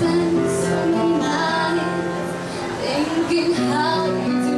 spend so many nights thinking how you do.